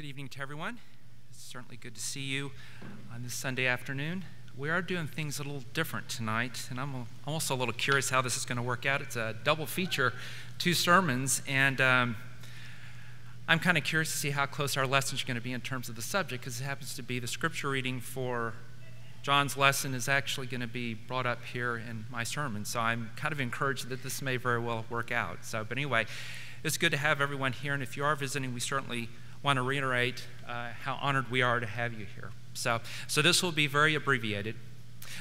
good evening to everyone. It's certainly good to see you on this Sunday afternoon. We are doing things a little different tonight, and I'm also a little curious how this is going to work out. It's a double feature, two sermons, and um, I'm kind of curious to see how close our lessons are going to be in terms of the subject, because it happens to be the scripture reading for John's lesson is actually going to be brought up here in my sermon. So I'm kind of encouraged that this may very well work out. So, but anyway, it's good to have everyone here, and if you are visiting, we certainly want to reiterate uh, how honored we are to have you here. So, so this will be very abbreviated.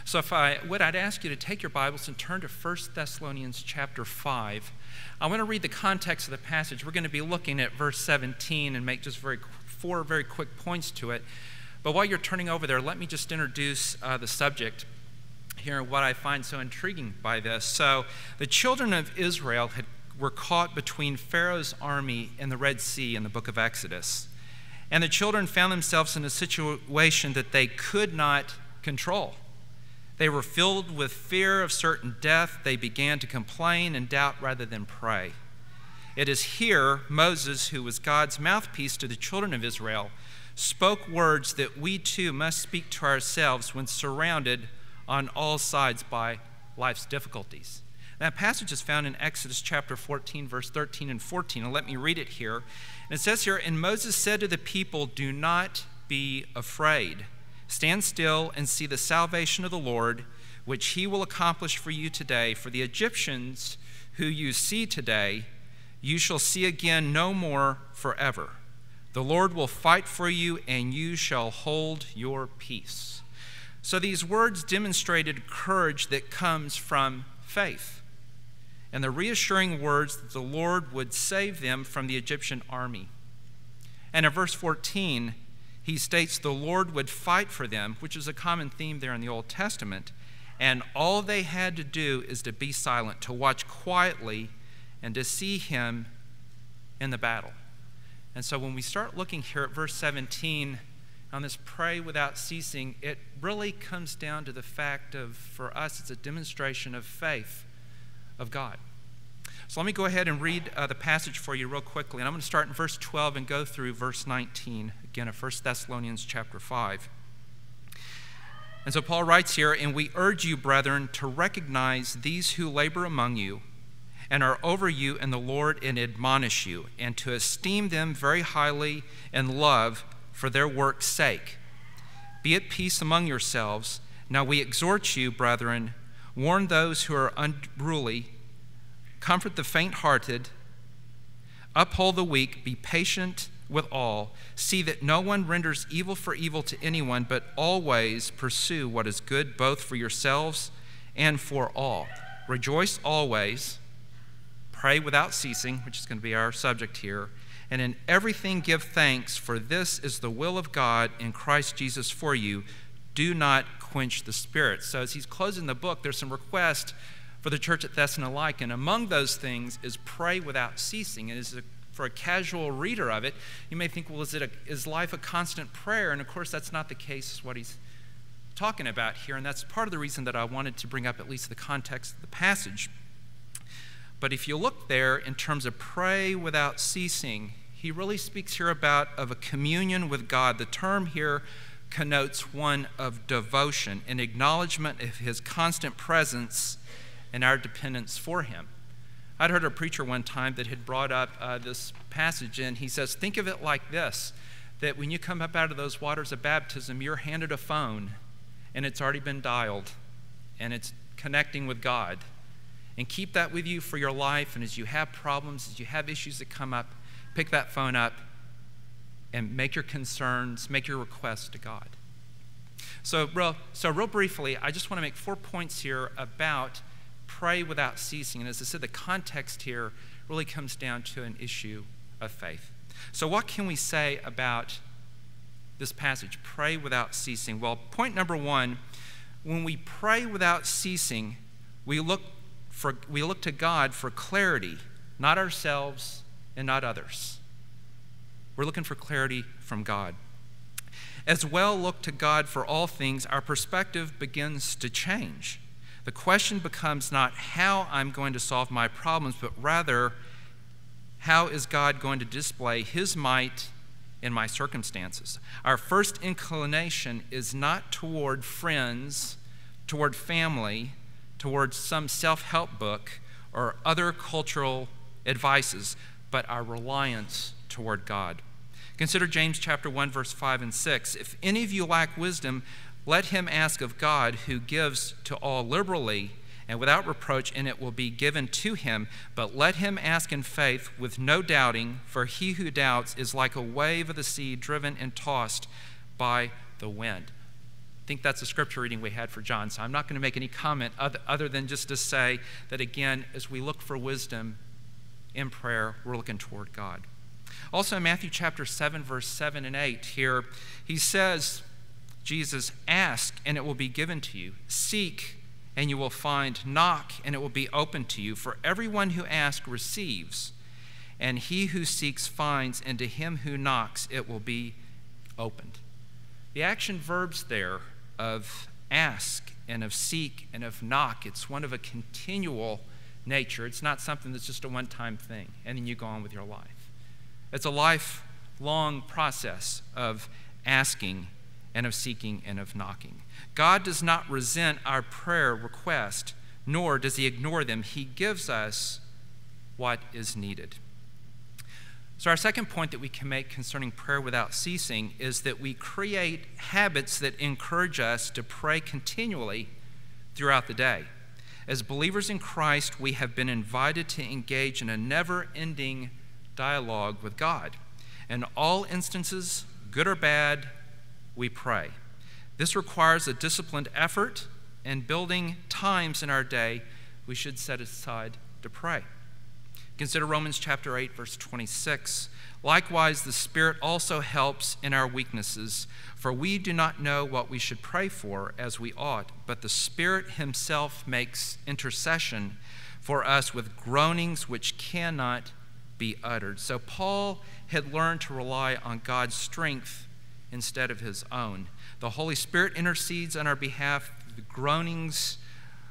So if I would, I'd ask you to take your Bibles and turn to 1 Thessalonians chapter 5. I want to read the context of the passage. We're going to be looking at verse 17 and make just very four very quick points to it. But while you're turning over there, let me just introduce uh, the subject here and what I find so intriguing by this. So, the children of Israel had were caught between Pharaoh's army and the Red Sea in the book of Exodus. And the children found themselves in a situation that they could not control. They were filled with fear of certain death. They began to complain and doubt rather than pray. It is here Moses, who was God's mouthpiece to the children of Israel, spoke words that we too must speak to ourselves when surrounded on all sides by life's difficulties. That passage is found in Exodus chapter 14, verse 13 and 14. And let me read it here. And it says here And Moses said to the people, Do not be afraid. Stand still and see the salvation of the Lord, which he will accomplish for you today. For the Egyptians who you see today, you shall see again no more forever. The Lord will fight for you, and you shall hold your peace. So these words demonstrated courage that comes from faith and the reassuring words that the Lord would save them from the Egyptian army. And in verse 14, he states the Lord would fight for them, which is a common theme there in the Old Testament. And all they had to do is to be silent, to watch quietly, and to see him in the battle. And so when we start looking here at verse 17 on this pray without ceasing, it really comes down to the fact of, for us, it's a demonstration of faith of God. So let me go ahead and read uh, the passage for you real quickly. And I'm going to start in verse 12 and go through verse 19, again, of 1 Thessalonians chapter 5. And so Paul writes here, And we urge you, brethren, to recognize these who labor among you and are over you in the Lord and admonish you, and to esteem them very highly and love for their work's sake. Be at peace among yourselves. Now we exhort you, brethren, warn those who are unruly comfort the faint hearted, uphold the weak, be patient with all. See that no one renders evil for evil to anyone, but always pursue what is good both for yourselves and for all. Rejoice always, pray without ceasing, which is going to be our subject here, and in everything give thanks, for this is the will of God in Christ Jesus for you. Do not quench the spirit. So, as he's closing the book, there's some requests for the church at Thessalonica. And among those things is pray without ceasing. And a, for a casual reader of it, you may think, well, is, it a, is life a constant prayer? And of course, that's not the case, what he's talking about here. And that's part of the reason that I wanted to bring up at least the context of the passage. But if you look there in terms of pray without ceasing, he really speaks here about of a communion with God. The term here connotes one of devotion, an acknowledgement of his constant presence and our dependence for Him. I'd heard a preacher one time that had brought up uh, this passage, and he says, Think of it like this that when you come up out of those waters of baptism, you're handed a phone, and it's already been dialed, and it's connecting with God. And keep that with you for your life, and as you have problems, as you have issues that come up, pick that phone up and make your concerns, make your requests to God. So, real, so real briefly, I just want to make four points here about pray without ceasing. And as I said, the context here really comes down to an issue of faith. So, what can we say about this passage? Pray without ceasing. Well, point number one when we pray without ceasing, we look, for, we look to God for clarity, not ourselves and not others. We're looking for clarity from God. As well, look to God for all things, our perspective begins to change. The question becomes not how I'm going to solve my problems, but rather how is God going to display His might in my circumstances. Our first inclination is not toward friends, toward family, toward some self help book or other cultural advices, but our reliance toward God. Consider James chapter 1 verse 5 and 6. If any of you lack wisdom, let him ask of God who gives to all liberally and without reproach, and it will be given to him. But let him ask in faith with no doubting, for he who doubts is like a wave of the sea driven and tossed by the wind I think that's the scripture reading we had for John. So I'm not going to make any comment other, other than just to say that, again, as we look for wisdom in prayer, we're looking toward God. Also, in Matthew chapter 7, verse 7 and 8, here, he says, Jesus, ask and it will be given to you. Seek and you will find. Knock and it will be open to you. For everyone who asks receives, and he who seeks finds, and to him who knocks it will be opened. The action verbs there of ask and of seek and of knock. It's one of a continual nature. It's not something that's just a one time thing and then you go on with your life. It's a lifelong process of asking and of seeking and of knocking. God does not resent our prayer request, nor does he ignore them. He gives us what is needed. So, our second point that we can make concerning prayer without ceasing is that we create habits that encourage us to pray continually throughout the day. As believers in Christ, we have been invited to engage in a never ending dialogue with God. In all instances, good or bad, we pray. This requires a disciplined effort and building times in our day we should set aside to pray. Consider Romans chapter 8, verse 26. Likewise, the Spirit also helps in our weaknesses, for we do not know what we should pray for as we ought, but the Spirit Himself makes intercession for us with groanings which cannot be uttered. So, Paul had learned to rely on God's strength instead of his own. The Holy Spirit intercedes on our behalf, the groanings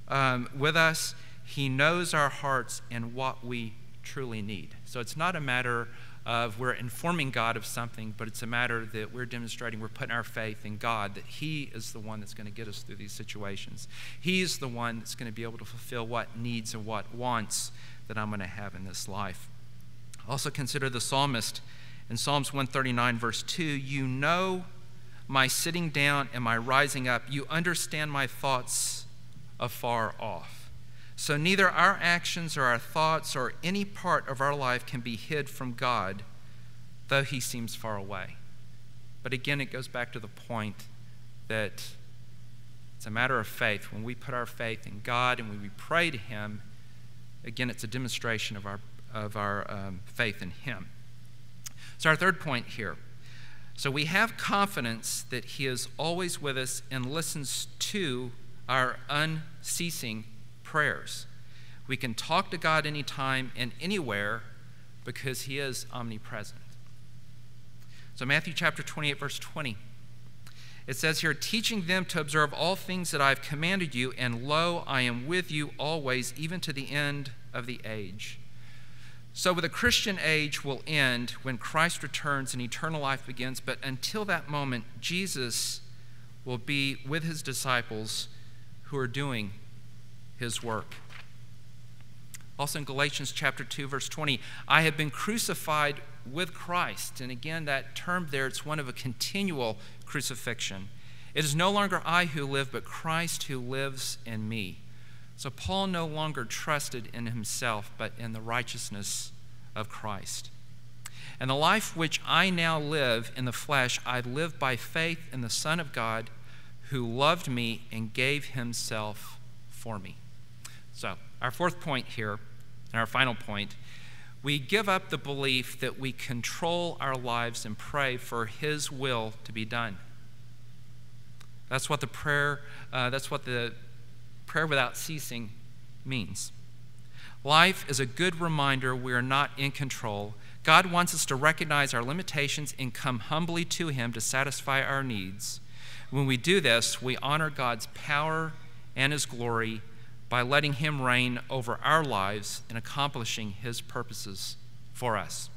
um, with us. He knows our hearts and what we truly need. So it's not a matter of we're informing God of something, but it's a matter that we're demonstrating we're putting our faith in God, that He is the one that's going to get us through these situations. He's the one that's going to be able to fulfill what needs and what wants that I'm going to have in this life. Also consider the psalmist in Psalms 139, verse 2 You know my sitting down and my rising up, you understand my thoughts afar off. So neither our actions or our thoughts or any part of our life can be hid from God, though He seems far away. But again, it goes back to the point that it's a matter of faith. When we put our faith in God and when we pray to Him, again, it's a demonstration of our, of our um, faith in Him. So, our third point here. So, we have confidence that He is always with us and listens to our unceasing prayers. We can talk to God anytime and anywhere because He is omnipresent. So, Matthew chapter 28, verse 20. It says here, teaching them to observe all things that I have commanded you, and lo, I am with you always, even to the end of the age. So, the Christian age will end when Christ returns and eternal life begins, but until that moment, Jesus will be with his disciples who are doing his work. Also in Galatians chapter 2 verse 20, I have been crucified with Christ. And again that term there it's one of a continual crucifixion. It is no longer I who live but Christ who lives in me. So Paul no longer trusted in himself but in the righteousness of Christ. And the life which I now live in the flesh, I live by faith in the Son of God who loved me and gave himself for me. So, our fourth point here, and our final point, we give up the belief that we control our lives and pray for His will to be done. That's what the prayer, uh, that's what the prayer without ceasing means. Life is a good reminder we are not in control. God wants us to recognize our limitations and come humbly to Him to satisfy our needs. When we do this, we honor God's power and His glory by letting Him reign over our lives and accomplishing His purposes for us.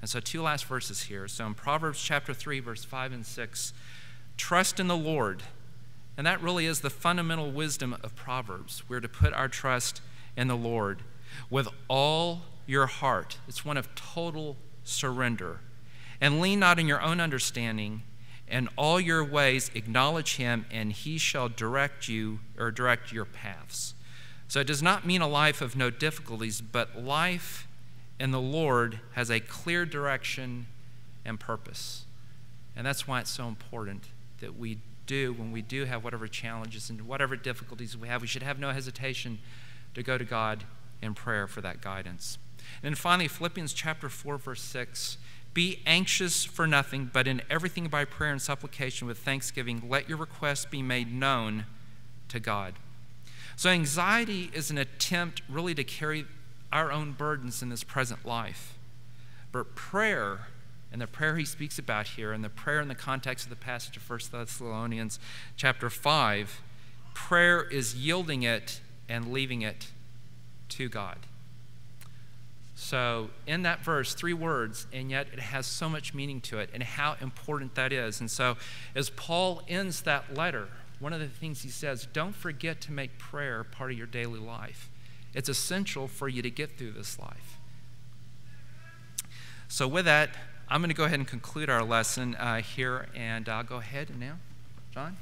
And so, two last verses here. So, in Proverbs chapter 3, verse 5 and 6, trust in the Lord. And that really is the fundamental wisdom of Proverbs. We're to put our trust in the Lord with all your heart. It's one of total surrender. And lean not in your own understanding. In all your ways acknowledge him, and he shall direct you or direct your paths. So it does not mean a life of no difficulties, but life in the Lord has a clear direction and purpose. And that's why it's so important that we do, when we do have whatever challenges and whatever difficulties we have, we should have no hesitation to go to God in prayer for that guidance. And finally, Philippians chapter 4, verse 6 Be anxious for nothing, but in everything by prayer and supplication with thanksgiving, let your requests be made known to God. So, anxiety is an attempt really to carry our own burdens in this present life. But prayer, and the prayer he speaks about here, and the prayer in the context of the passage of 1 Thessalonians chapter 5, prayer is yielding it and leaving it to God. So, in that verse, three words, and yet it has so much meaning to it and how important that is. And so, as Paul ends that letter, one of the things he says, don't forget to make prayer part of your daily life. It's essential for you to get through this life. So, with that, I'm going to go ahead and conclude our lesson uh, here, and I'll go ahead now, John.